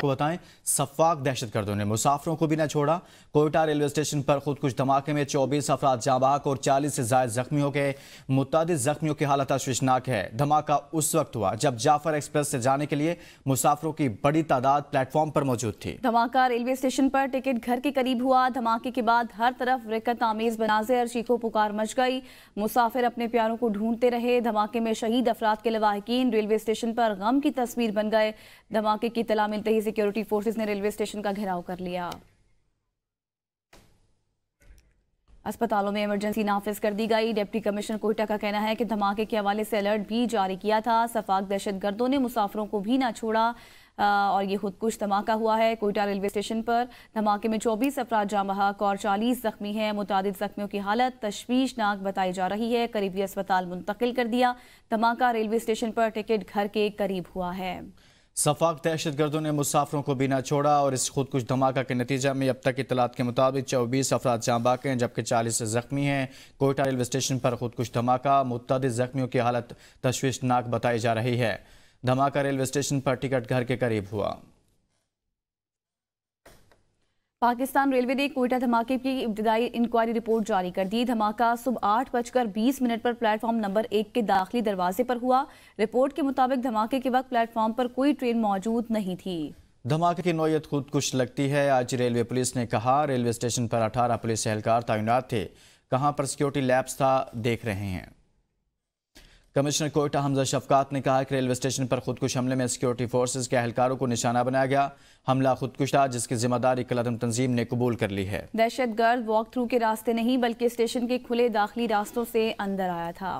आपको बताएँ सफाक दहशतगर्दों ने मुसाफरों को भी न छोड़ा। कोयटा रेलवे स्टेशन पर खुद कुछ धमाके में 24 अफराद जाबाक और 40 से ज़्यादा जख्मी हो गए मुतद जख्मियों की हालत अश्वशनाक है। धमाका उस वक्त हुआ जब जाफ़र एक्सप्रेस से जाने के लिए मुसाफरों की बड़ी तादाद प्लेटफॉर्म पर मौजूद थी। धमाका रेलवे स्टेशन पर टिकट घर के करीब हुआ। धमाके के बाद हर तरफ़ रिकत आमेज बनाजे और चीखों पुकार मच गई। मुसाफिर अपने प्यारों को ढूंढते रहे। धमाके में शहीद अफराद के लवाहकीन रेलवे स्टेशन पर गम की तस्वीर बन गए। धमाके की तला मिलते ही सिक्योरिटी फोर्सेस ने रेलवे स्टेशन का घेराव कर लिया। अस्पतालों में इमरजेंसी नाफिज कर दी गई। डिप्टी कमिश्नर कोयटा का कहना है कि धमाके के हवाले से अलर्ट भी जारी किया था। सफाक दहशतगर्दों ने मुसाफरों को भी ना छोड़ा और ये खुदकुश धमाका हुआ है कोयटा रेलवे स्टेशन पर। धमाके में 24 अफराद जाम बहक और 40 जख्मी हैं। मुताद जख्मियों की हालत तशवीशनाक बताई जा रही है। करीबी अस्पताल मुंतकिल कर दिया। धमाका रेलवे स्टेशन पर टिकट घर के करीब हुआ है। सफाक दहशत गर्दों ने मुसाफरों को बिना छोड़ा और इस खुदकुश धमाका के नतीजा में अब तक इतलात के मुताबिक चौबीस अफराद जहाँ बाक हैं, जबकि चालीस जख्मी हैं। कोयटा रेलवे स्टेशन पर खुदकुश धमाका मुतद जख्मियों की हालत तशवीशनाक बताई जा रही है। धमाका रेलवे स्टेशन पर टिकट घर के करीब हुआ। पाकिस्तान रेलवे ने कोयटा धमाके की इब्तदाई इंक्वायरी रिपोर्ट जारी कर दी। धमाका सुबह आठ बजकर बीस मिनट पर प्लेटफॉर्म नंबर एक के दाखिली दरवाजे पर हुआ। रिपोर्ट के मुताबिक धमाके के वक्त प्लेटफॉर्म पर कोई ट्रेन मौजूद नहीं थी। धमाके की नोयत खुद कुछ लगती है। आज रेलवे पुलिस ने कहा, रेलवे स्टेशन पर अठारह पुलिस एहलकार तैनात थे। कहाँ पर सिक्योरिटी लैब्स था, देख रहे हैं। कमिश्नर कोयटा हमजा शफकात ने कहा कि रेलवे स्टेशन पर खुदकुश हमले में सिक्योरिटी फोर्सेज के अहलकारों को निशाना बनाया गया। हमला खुदकुश था जिसकी ज़िम्मेदारी कलदम तंजीम ने कबूल कर ली है। दहशत गर्द वॉक थ्रू के रास्ते नहीं, बल्कि स्टेशन के खुले दाखिली रास्तों से अंदर आया था।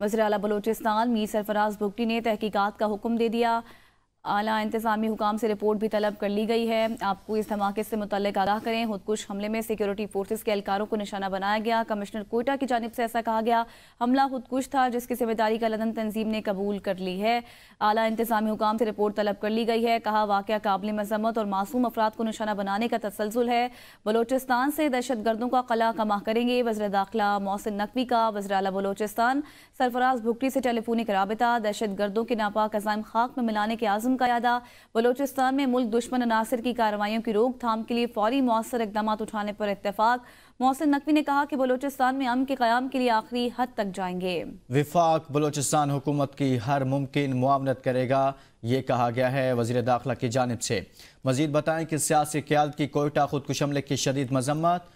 वजर अला बलोचिस्तान मीर सरफराज भुगटी ने तहकीकत का हुक्म दे दिया। आला इंतजामी हुकाम से रिपोर्ट भी तलब कर ली गई है। आपको इस धमाके से मुतल आगाह करें। खुदकुश हमले में सिक्योरिटी फोर्सेज के एहलकारों को निशाना बनाया गया। कमिश्नर कोयटा की जानब से ऐसा कहा गया, हमला खुदकुश था, जिसकी ज़िम्मेदारी का लदन तंजीम ने कबूल कर ली है। आला इंतजामी हुकाम से रिपोर्ट तलब कर ली गई है। कहा वाक़ काबिल मजम्मत और मासूम अफराद को निशाना बनाने का तसलसल है। बलोचिस्तान से दहशत गर्दों का कला कमा करेंगे। वजर दाखिला मोहसिन नकवी का वजर अला बलोचिस्तान। सरफराज भुगटी से टेलीफोनिक रबता दहशत गर्दों के नापाक अजाम खाक में मिलाने के आज़म का अदा बलोचिस्तान में मुल्क दुश्मन अनासर की कार्रवाई की रोकथाम के लिए फौरी मौसर इकदाम उठाने पर इतफाक मोहसिन नकवी ने कहा कि बलोचिस्तान में अम के क्याम के लिए आखिरी हद तक जाएँगे। विफाक, बलोचिस्तान हुकूमत की हर मुमकिन मुआवनत करेगा, ये कहा गया है वज़ीर दाखिला की जानब से। मजीद बताएँ कि सियासी क्यादत की कोयटा खुदकुश हमले की शदीद मजम्मत।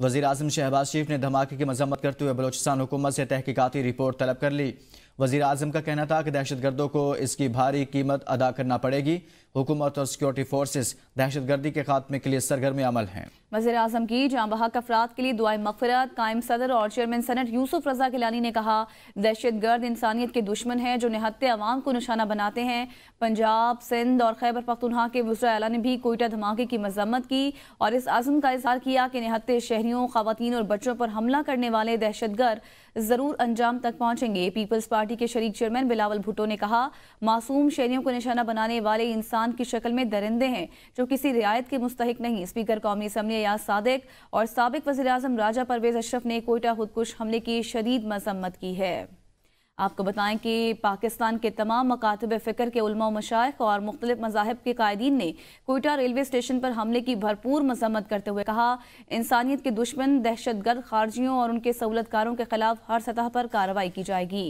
वजी अजम शहबाज शरीफ ने धमाके की मजम्मत करते हुए बलोचिस्तान हुकूमत से तहकीकती रिपोर्ट तलब कर ली। वजी आज़म का कहना था कि दहशतगर्दों को इसकी भारी कीमत अदा करना पड़ेगी। हुकूमत और सिक्योरिटी फोर्सेज दहशत गर्दी के खात्मे के लिए सरगर्म अमल हैं। वजी अजम की जहाँ बहक अफराद के लिए दुआई मफरत कायम सदर और चेयरमैन सनत यूसुफ रजा किलानी ने कहा दहशत गर्द इंसानियत के दुश्मन हैं जो निहत्ते अवाम को निशाना बनाते हैं। पंजाब, सिंध और खैबर पख्तुनहा के वजरा अला ने भी कोयटा धमाके की मजम्मत की और इस आज़म का इजहार किया कि निहत्ते शहरियों खातन और बच्चों पर हमला करने वाले दहशत गर्द ज़रूर अंजाम तक पहुँचेंगे। पीपल्स पार्टी के शरीक चेयरमैन बिलावल भुट्टो ने कहा, मासूम शहरियों को निशाना बनाने वाले इंसान इंसान की शक्ल में दरिंदे हैं, जो किसी रियायत के मुस्तक नहीं। स्पीकर कौमी असम्बली अयाज सादिक और सबक वजी अजम राजा परवेज अशरफ ने कोयटा खुदकुश हमले की शदीद मजम्मत की है। आपको बताएँ कि पाकिस्तान के तमाम मकातब फ़िक्र के उलमा मशाइ और मुख्तलिफ़ मजाहब के कायदीन ने कोयटा रेलवे स्टेशन पर हमले की भरपूर मजम्मत करते हुए कहा, इंसानियत के दुश्मन दहशत गर्द खारजियों और उनके सहूलतकारों के खिलाफ हर सतह पर कार्रवाई की जाएगी।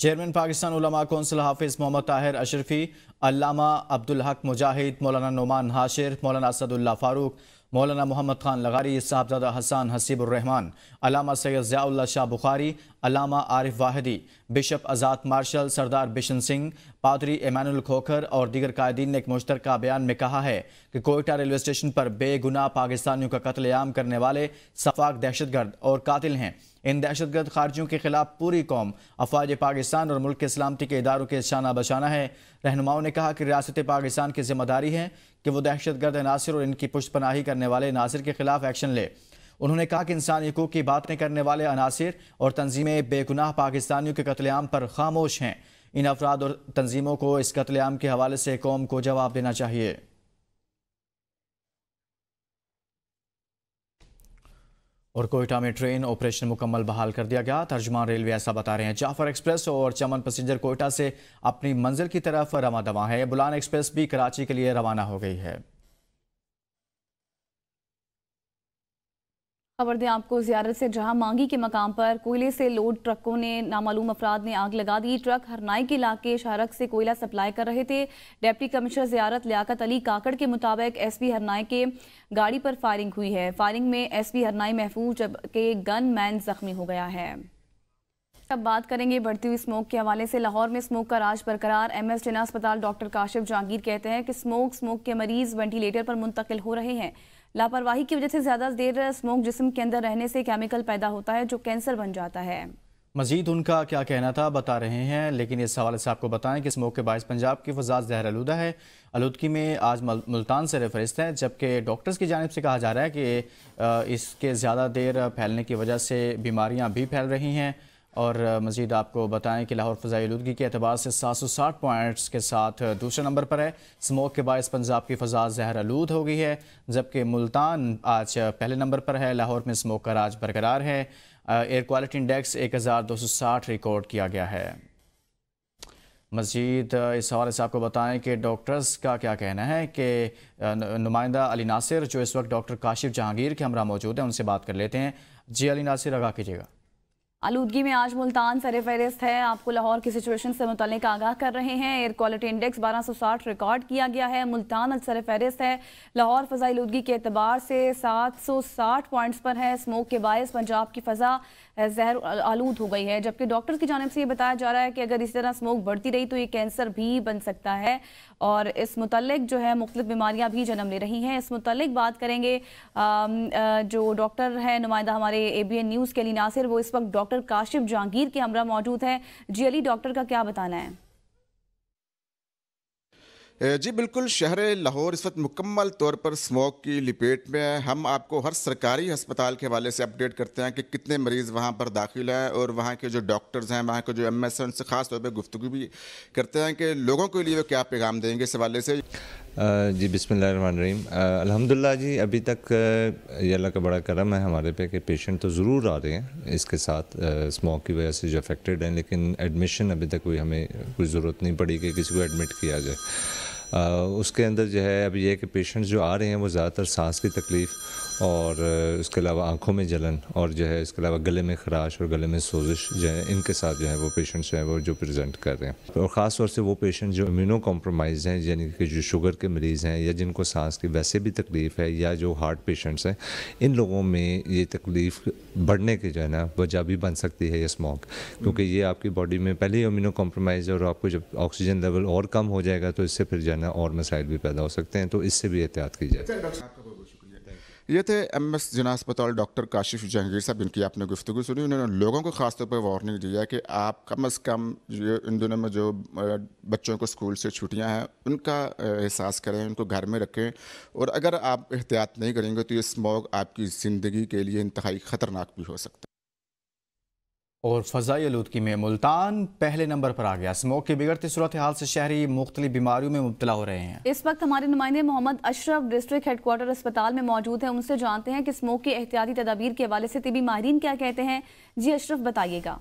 चेयरमैन पाकिस्तान उलमा कौंसिल हाफिज मोहम्मद ताहिर अशरफी अलामा अब्दुल हक मुजाहिद, मौलाना नुमान हाशिर, मौलाना असदुल्ला फारूक मौलाना मोहम्मद खान लगारी, साहबजादा हसान हसीबुररहमान, अलामा सैयद ज़ियाउल्ला शाह बुखारी, अलामा आरिफ वाहिदी, बिशप आज़ाद मार्शल सरदार बिशन सिंह, पादरी एमानुल खोखर और दीगर कायदीन ने एक मुश्तर बयान में कहा है कि कोयटा रेलवे स्टेशन पर बेगुनाह पाकिस्तानियों का कत्लेआम करने वाले सफाक दहशतगर्द और कातिल हैं। इन दहशतगर्द खारजियों के खिलाफ पूरी कौम, अफवाज पाकिस्तान और मुल्क के सलामती के इदारों के शाना बशाना है। रहनुमाओं ने कहा कि रियासत पाकिस्तान की ज़िम्मेदारी है कि वो दहशतगर्द अनासर और इनकी पुष्पनाही करने वाले अनासर के खिलाफ एक्शन ले। उन्होंने कहा कि इंसानी हकूक की बातें करने वाले अनासर और तंजीमें बेगुनाह पाकिस्तानियों के कतलेआम पर खामोश हैं। इन अफराद और तंजीमों को इस कतलेआम के हवाले से कौम को जवाब देना चाहिए। और कोयटा में ट्रेन ऑपरेशन मुकम्मल बहाल कर दिया गया। तर्जमान रेलवे ऐसा बता रहे हैं, जाफ़र एक्सप्रेस और चमन पैसेंजर कोयटा से अपनी मंजिल की तरफ़ रवा दवा है। बुलान एक्सप्रेस भी कराची के लिए रवाना हो गई है। खबर दें आपको जियारत से। जहाँ मांगी के मकाम पर कोयले से लोड ट्रकों ने नामालूम अफराद ने आग लगा दी। ट्रक हरनाई के इलाके शारक से कोयला सप्लाई कर रहे थे। डिप्टी कमिश्नर जियारत लियाकत अली काकड़ के मुताबिक एसपी हरनाई के गाड़ी पर फायरिंग हुई है। फायरिंग में एसपी हरनाई महफूज जबकि गन मैन जख्मी हो गया है। अब बात करेंगे बढ़ती हुई स्मोक के हवाले से। लाहौर में स्मोक का राज बरकरार। एम एस जिना अस्पताल डॉक्टर काशिफ जहांगीर कहते हैं कि स्मोक स्मोक के मरीज़ वेंटिलेटर पर मुंतकिल हो रहे हैं। लापरवाही की वजह से ज़्यादा देर स्मोक जिसम के अंदर रहने से केमिकल पैदा होता है, जो कैंसर बन जाता है। मजीद उनका क्या कहना था, बता रहे हैं, लेकिन इस हवाले से आपको बताएँ कि स्मोक के बायस पंजाब की फजा जहर आलूदा है। आलूदगी में आज मुल्तान से रेफरिस्त है, जबकि डॉक्टर्स की जानब से कहा जा रहा है कि इसके ज़्यादा देर फैलने की वजह से बीमारियाँ भी फैल रही हैं। और मज़ीद आपको बताएँ कि लाहौर फ़जाई आलूदगी के अतबार से सात सौ साठ पॉइंट्स के साथ दूसरे नंबर पर है। स्मोक के बायस पंजाब की फ़जा जहर आलूद हो गई है, जबकि मुल्तान आज पहले नंबर पर है। लाहौर में स्मोक का राज बरकरार है। एयर क्वालिटी इंडेक्स एक हज़ार दो सौ साठ रिकॉर्ड किया गया है। मज़ीद इस हवाले से आपको बताएँ कि डॉक्टर्स का क्या कहना है कि नुमाइंदा अली नासिर, जो इस वक्त डॉक्टर काशिफ जहांगीर के हमरा मौजूद हैं, उनसे बात कर लेते हैं। जी अली नासिर आगा कीजिएगा। आलूदगी में आज मुल्तान सर फहरिस्त है। आपको लाहौर की सिचुएशन से मुतलिक आगाह कर रहे हैं। एयर क्वालिटी इंडेक्स 1260 रिकॉर्ड किया गया है। मुल्तान सर फहरिस्त है। लाहौर फ़जा आलूदगी के अतबार से 760 पॉइंट्स पर है। स्मोक के बायस पंजाब की फ़जा जहर आलूद हो गई है। जबकि डॉक्टर्स की जानब से ये बताया जा रहा है कि अगर इसी तरह स्मोक बढ़ती रही तो ये कैंसर भी बन सकता है। और इस मुतलक जो है, मुख्तलिफ़ बीमारियाँ भी जन्म ले रही हैं। इस मुतलक बात करेंगे जो डॉक्टर है, नुमाइंदा हमारे ए बी एन न्यूज़ के लिए, नासिर, वो इस वक्त डॉक्टर काशिफ जहांगीर के हमरा मौजूद हैं। जी अली, डॉक्टर का क्या बताना है? जी बिल्कुल, शहर लाहौर इस वक्त मुकम्मल तौर पर स्मोक की लपेट में है। हम आपको हर सरकारी अस्पताल के हवाले से अपडेट करते हैं कि कितने मरीज़ वहाँ पर दाखिल हैं और वहाँ के जो डॉक्टर्स हैं, वहाँ के जो एम एस हैं उनसे ख़ास तौर पर गुफ्तु भी करते हैं कि लोगों के लिए वो क्या पैगाम देंगे इस हवाले से। जी बिसमीम अल्हम्दुलिल्लाह जी, अभी तक ये अल्लाह का बड़ा करम है हमारे पे कि पेशेंट तो ज़रूर आ रहे हैं, इसके साथ स्मोक की वजह से जो अफेक्टेड हैं, लेकिन एडमिशन अभी तक कोई हमें, कोई ज़रूरत नहीं पड़ी कि किसी को एडमिट किया जाए। उसके अंदर जो है अब ये कि पेशेंट्स जो आ रहे हैं, वो ज़्यादातर सांस की तकलीफ़ और उसके अलावा आँखों में जलन और जो है, इसके अलावा गले में खराश और गले में सोजिश जो है, इनके साथ जो है, वो पेशेंट्स जो है, वो जो प्रेजेंट कर रहे हैं। और ख़ास तौर से वो पेशेंट जो इम्यूनो कॉम्प्रोमाइज़ हैं, यानी कि जो शुगर के मरीज़ हैं या जिनको सांस की वैसे भी तकलीफ़ है या जो हार्ट पेशेंट्स हैं, इन लोगों में ये तकलीफ़ बढ़ने की जो है ना, वजह भी बन सकती है ये स्मोक क्योंकि ये आपकी बॉडी में पहले ही इम्यूनो कॉम्प्रोमाइज़ है और आपको जब ऑक्सीजन लेवल और कम हो जाएगा तो इससे फिर जो ना और मसाइल भी पैदा हो सकते हैं तो इससे भी एहतियात की जाए ये थे एम एस जना अस्पताल डॉक्टर काशिफ जहांगीर साहब, जिनकी आपने गुफ्तु सुनी। उन्होंने लोगों को खासतौर पर वार्निंग दी है कि आप कम अज़ कम इन दिनों में जो बच्चों को स्कूल से छुट्टियाँ हैं, उनका एहसास करें, उनको घर में रखें। और अगर आप एहतियात नहीं करेंगे तो ये स्मॉग आपकी ज़िंदगी के लिए इंतहाई ख़तरनाक भी हो सकता है। और फ़जाई आलूदगी में मुल्तान पहले नंबर पर आ गया। स्मोक की बिगड़ती सूरत हाल से शहरी मुख्तलि बीमारियों में मुबतला हो रहे हैं। इस वक्त हमारे नुमाइंदे मोहम्मद अशरफ डिस्ट्रिक्ट हेडक्वार्टर अस्पताल में मौजूद हैं। उनसे जानते हैं कि स्मोक की एहतियाती तदाबीर के हवाले से तबी माहरीन क्या कहते हैं। जी अशरफ, बताइएगा।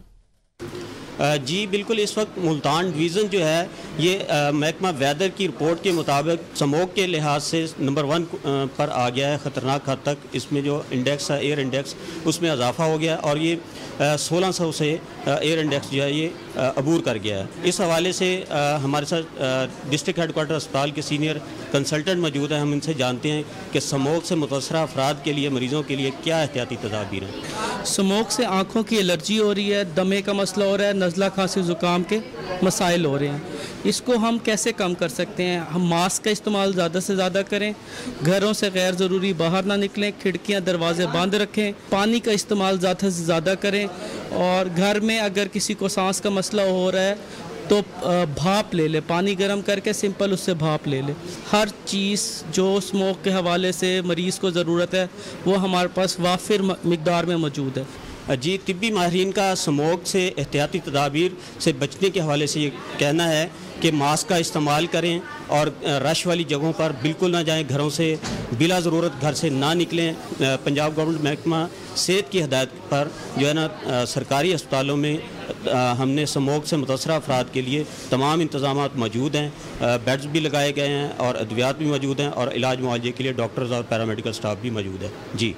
जी, बिल्कुल इस वक्त मुल्तान डिवीज़न जो है, ये महकमा वेदर की रिपोर्ट के मुताबिक स्मोक के लिहाज से नंबर वन पर आ गया है, ख़तरनाक हद तक। इसमें जो इंडेक्स है, एयर इंडेक्स, उसमें इजाफा हो गया और ये सोलह सौ से एयर इंडेक्स जो है, ये अबूर कर गया है। इस हवाले से हमारे साथ डिस्ट्रिक्ट हेडकोार्टर अस्पताल के सीनियर कंसल्टेंट मौजूद हैं। हम इनसे जानते हैं कि स्मोक से मुतसर अफराद के लिए, मरीज़ों के लिए क्या एहतियाती तदाबीर हैं। स्मोक से आँखों की एलर्जी हो रही है, दमे का मसला हो रहा है नज़ला खांसी ज़ुकाम के मसाइल हो रहे हैं। इसको हम कैसे कम कर सकते हैं? हम मास्क का इस्तेमाल ज़्यादा से ज़्यादा करें। घरों से गैर ज़रूरी बाहर ना निकलें। खिड़कियाँ, दरवाजे बंद रखें। पानी का इस्तेमाल ज़्यादा से ज़्यादा करें। और घर में अगर किसी को सांस का मसला हो रहा है तो भाप ले ले। पानी गर्म करके सिंपल उससे भाप ले ले। हर चीज़ जो स्मोक के हवाले से मरीज़ को ज़रूरत है, वो हमारे पास वाफिर मकदार में मौजूद है। जी तिब्बी माहरीन का स्मोक से एहतियाती तदाबीर से बचने के हवाले से ये कहना है कि मास्क का इस्तेमाल करें और रश वाली जगहों पर बिल्कुल ना जाएँ, घरों से बिला ज़रूरत घर से ना निकलें। पंजाब गवर्नमेंट महकमा सेहत की हदायत पर जो है ना सरकारी अस्पतालों में हमने स्मोक से मुतासर अफराद के लिए तमाम इंतज़ाम मौजूद हैं। बेड्स भी लगाए गए हैं और अद्वियात भी मौजूद हैं और इलाज मुआवजे के लिए डॉक्टर्स और पैरामेडिकल स्टाफ भी मौजूद है। जी।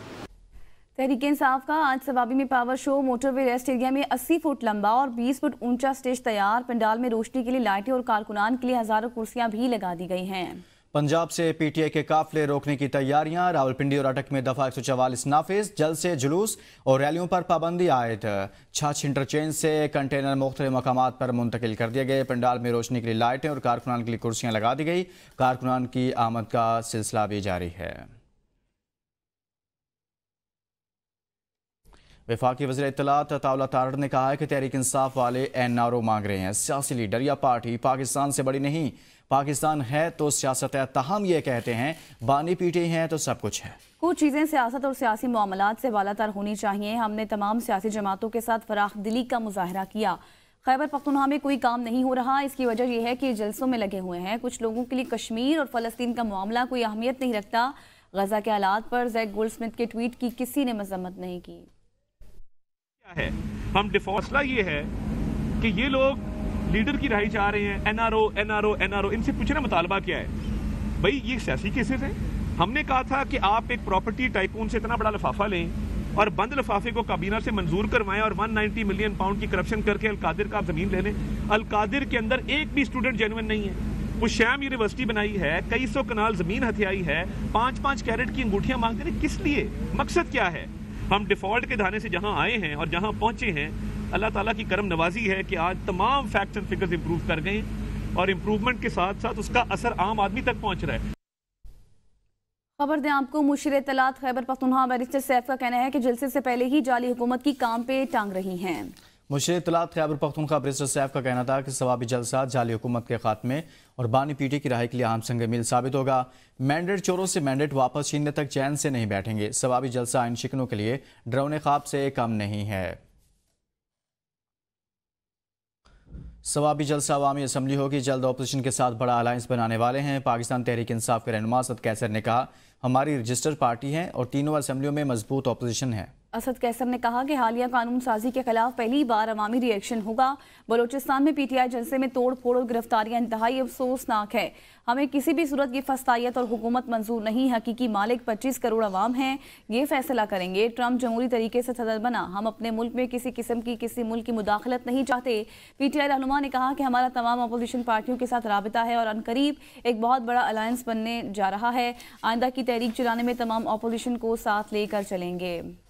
तहरीक इंसाफ का आज सवाबी में power show, motorway rest area में 80 फुट लंबा और 20 फुट ऊँचा स्टेज तैयार। पंडाल में रोशनी के लिए लाइटें और कारकुनान के लिए हज़ारों कुर्सियाँ भी लगा दी गई हैं। पंजाब से पीटीआई के काफले रोकने की तैयारियाँ, रावलपिंडी और अटक में दफ़ा एक नाफिज जल से जुलूस और रैलियों पर पाबंदी आयद। छाछ इंटरचेंज से कंटेनर मुख्त मकाम पर मुंतकिल कर दिए गए। पंडाल में रोशनी के लिए लाइटें और कारकुनान के लिए कुर्सियाँ लगा दी गई। कारकुनान की आमद का सिलसिला भी जारी है। विफाकी वजी इतलात तावला तारड़ ने कहा है कि तहरीक इंसाफ वाले एन आर ओ मांग रहे हैं। सियासी लीडर या पार्टी पाकिस्तान से बड़ी नहीं। पाकिस्तान है तो सियासत है तहम ये कहते हैं, बानी पीटे हैं तो सब कुछ है। कुछ चीज़ें सियासत और सियासी मामला से वालातर होनी चाहिए। हमने तमाम सियासी जमातों के साथ फराख दिली का मुजाहरा किया। खैबर पख्तनहा में कोई काम नहीं हो रहा। इसकी वजह यह है कि जलसों में लगे हुए हैं। कुछ लोगों के लिए कश्मीर और फलस्तीन का मामला कोई अहमियत नहीं रखता। गजा के हालात पर जैक गोल्ड स्मिथ के ट्वीट की किसी ने मजम्मत नहीं की। है। हम डिफॉल्टला ये है कि ये लोग लीडर की रहाई चाह रहे हैं। एनआरओ एनआरओ एनआरओ इनसे पूछना मुतालबा क्या है। भाई, ये सियासी केसेस हैं। हमने कहा था कि आप एक प्रॉपर्टी टाइकून से इतना बड़ा लिफाफा लें और बंद लिफाफे को काबीना से मंजूर करवाएँ और 190 मिलियन पाउंड की करप्शन करके अलकादिर का आप ज़मीन ले लें। अलकादिर के अंदर एक भी स्टूडेंट जेनुअन नहीं है। वो शैम यूनिवर्सिटी बनाई है, कई सौ कनाल ज़मीन हथियाई है पाँच पाँच कैरेट की अंगूठियाँ मांगते हैं। किस लिए? मकसद क्या है? हम डिफ़ॉल्ट के धाने से जहाँ आए हैं और जहाँ पहुँचे हैं, अल्लाह ताला की करम नवाजी है कि आज तमाम फैक्ट्स एंड फिगर्स इंप्रूव कर गए और इम्प्रूवमेंट के साथ साथ उसका असर आम आदमी तक पहुँच रहा है। खबर दें आपको, मुशीर तलात खैबर पखतुनहा बैरिस्टर सैफ का कहना है कि जलसे से पहले ही जाली हुकूमत की काम पे टांग रही हैं। मुशीर तलात खैबर पख्तूनख्वा बैरिस्टर सैफ का कहना था कि सवाबी जलसा जाली हुकूमत के खात्मे और बानी पीटी की रहाई के लिए आम संग मिल साबित होगा। मैंडेट चोरों से मैंडेट वापस छीनने तक चैन से नहीं बैठेंगे। सवाबी जलसा इन शिकनों के लिए ड्रोने ख्वाब से कम नहीं है। सवाबी जलसा अवामी असम्बली होगी। जल्द अपोजिशन के साथ बड़ा अलायंस बनाने वाले हैं। पाकिस्तान तहरीक इंसाफ के रहनुमा सद कैसर ने कहा, हमारी रजिस्टर्ड पार्टी है और तीनों असम्बलियों में मज़बूत अपोजिशन है। असद कैसर ने कहा कि हालिया कानून साजी के खिलाफ पहली बार अवामी रिएक्शन होगा। बलोचिस्तान में पीटीआई जलसे में तोड़ फोड़ और गिरफ्तारियाँ इंतहाई अफसोसनाक है। हमें किसी भी सूरत की फस्तायत और हुकूमत मंजूर नहीं, हकीकी मालिक 25 करोड़ अवाम हैं, ये फैसला करेंगे। ट्रंप जमहूरी तरीके से सदर बना। हम अपने मुल्क में किसी किस्म की, किसी मुल्क की मुदाखलत नहीं चाहते। पी टी आई रहनुमा ने कहा कि हमारा तमाम अपोजिशन पार्टियों के साथ रबता है और अनकरीब एक बहुत बड़ा अलायंस बनने जा रहा है। आइंदा की तहरीक चलाने में तमाम अपोजिशन को साथ लेकर चलेंगे।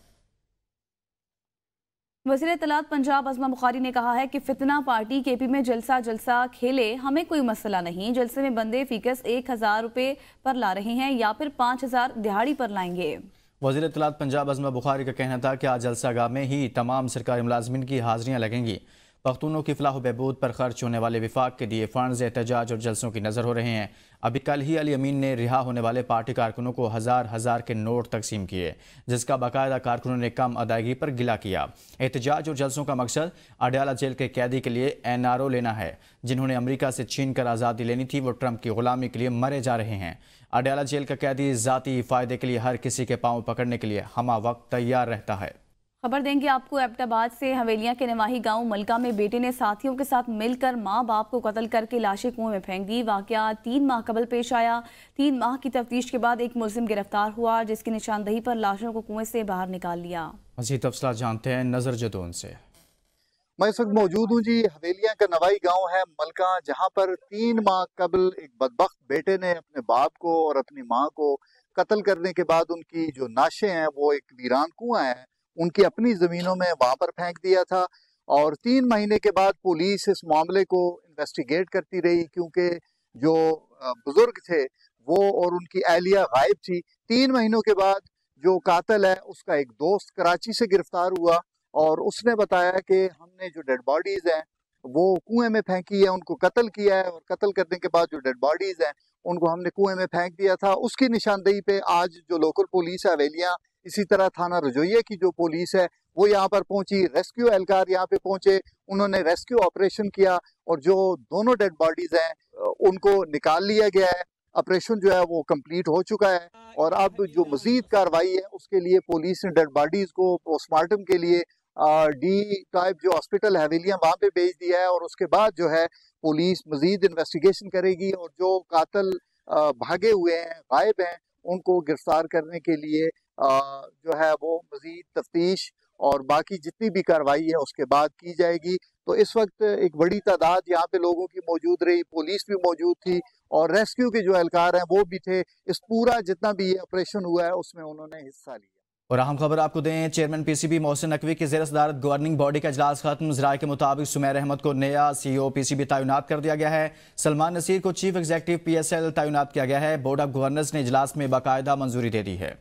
वज़ीर तलात पंजाब अजमा बुखारी ने कहा है कि फितना पार्टी के पी में जलसा जलसा खेले, हमें कोई मसला नहीं। जलसे में बंदे फीकस एक हज़ार रुपये पर ला रहे हैं या फिर पाँच हज़ार दिहाड़ी पर लाएँगे। वजी तलात पंजाब अजमा बुखारी का कहना था कि आज जलसा गाह में ही तमाम सरकारी मुलाजमिन की हाजिरियाँ लगेंगी। पख्तूनों की फलाह बहबूद पर खर्च होने वाले विफाक के लिए फंड एहतजाज और जलसों की नज़र हो रहे हैं। अभी कल ही अली अमीन ने रिहा होने वाले पार्टी कारकुनों को हज़ार हज़ार के नोट तकसीम किए, जिसका बाकायदा कारकुनों ने कम अदायगी पर गिला किया। एहतजाज और जलसों का मकसद अडयाला जेल के कैदी के लिए एन आर ओ लेना है, जिन्होंने अमरीका से छीन कर आज़ादी लेनी थी, वो ट्रंप की गुलामी के लिए मरे जा रहे हैं। अडयाला जेल का कैदी ज़ाती फ़ायदे के लिए हर किसी के पाँव पकड़ने के लिए हमा वक्त तैयार रहता है। खबर देंगे आपको एबटाबाद से हवेलियाँ के नवाही गाँव मलका में बेटे ने साथियों के साथ मिलकर माँ बाप को कत्ल करके लाशें कुएँ में फेंक दी। वाकया तीन माह कबल पेश आया। तीन माह की तफ्तीश के बाद एक मुलिम गिरफ़्तार हुआ जिसकी निशानदही पर लाशों को कुएँ से बाहर निकाल लिया। मजीद तफसला जानते हैं नज़र जदोन से। मैं इस वक्त मौजूद हूँ जी हवेलियाँ का नवाई गाँव है मलका जहाँ पर तीन माह कबल एक बदबक बेटे ने अपने बाप को और अपनी माँ को कत्ल करने के बाद उनकी जो नाशे हैं वो एक वीरान कुआँ है। उनकी अपनी ज़मीनों में वहाँ पर फेंक दिया था और तीन महीने के बाद पुलिस इस मामले को इन्वेस्टिगेट करती रही क्योंकि जो बुज़ुर्ग थे, वो और उनकी अहलिया गायब थी। तीन महीनों के बाद जो कातल है, उसका एक दोस्त कराची से गिरफ़्तार हुआ और उसने बताया कि हमने जो डेड बॉडीज हैं, वो कुएँ में फेंकी है, उनको कत्ल किया है और कत्ल करने के बाद जो डेड बॉडीज हैं, उनको हमने कुएँ में फेंक दिया था। उसकी निशानदेही पे आज जो लोकल पुलिस है, हवेलियाँ इसी तरह थाना रजोइया की जो पुलिस है, वो यहाँ पर पहुँची। रेस्क्यू एहलकार यहाँ पे पहुँचे। उन्होंने रेस्क्यू ऑपरेशन किया और जो दोनों डेड बॉडीज हैं उनको निकाल लिया गया है। ऑपरेशन जो है वो कंप्लीट हो चुका है और अब जो मजीद कार्रवाई है, उसके लिए पुलिस ने डेड बॉडीज को पोस्टमार्टम के लिए डी टाइप जो हॉस्पिटल हवेलियाँ वहाँ पे भेज दिया है और उसके बाद जो है पुलिस मजीद इन्वेस्टिगेशन करेगी और जो कातल भागे हुए हैं, गायब हैं, उनको गिरफ़्तार करने के लिए जो है वो मजीद तफ्तीश और बाकी जितनी भी कार्रवाई है उसके बाद की जाएगी। तो इस वक्त एक बड़ी तादाद यहाँ पे लोगों की मौजूद रही, पुलिस भी मौजूद थी और रेस्क्यू के जो एहलकार हैं वो भी थे। इस पूरा जितना भी ये ऑपरेशन हुआ है उसमें उन्होंने हिस्सा लिया। और अहम खबर आपको दें, चेयरमैन पीसीबी मोहसिन नकवी की जेर सदारत गवर्निंग बॉडी का अजलास खत्म। जराये के मुताबिक सुमेर अहमद को नया सी ओ पी सी बी तैनात कर दिया गया है। सलमान नसीर को chief executive P S L तैनात किया गया है। बोर्ड ऑफ़ गवर्नर्स ने इजलास में बाकायदा मंजूरी दे दी है।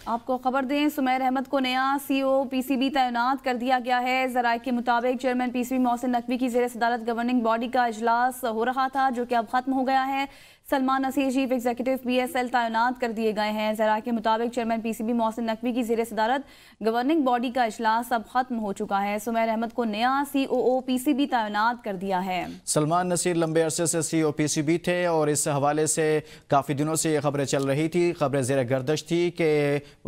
आपको खबर दें, सुमेर अहमद को नया सीओ पीसीबी तैनात कर दिया गया है। जराये के मुताबिक चेयरमैन पीसीबी मोहसिन नकवी की जेर सदालत गवर्निंग बॉडी का अजलास हो रहा था, जो कि अब खत्म हो गया है। Salman Naseer chief executive P S L तैनात कर दिए गए हैं। जरा के मुताबिक chairman P C B Mohsin Naqvi की जेर सदारत गवर्निंग बॉडी का अजलास अब खत्म हो चुका है। सुमेर अहमद को नया सी ओ ओ पी सी बी तैनात कर दिया है। सलमान नसीर लंबे अरसे से सी ओ पी सी बी थे और इस हवाले से काफ़ी दिनों से ये खबरें चल रही थी। खबरें जेर गर्दश थी कि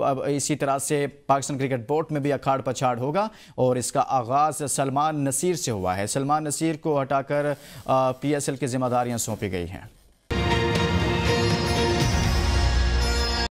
अब इसी तरह से पाकिस्तान क्रिकेट बोर्ड में भी अखाड़ पछाड़ होगा और इसका आगाज़ सलमान नसीर से हुआ है। सलमान नसीर को हटाकर पी एस एल की जिम्मेदारियाँ सौंपी गई हैं।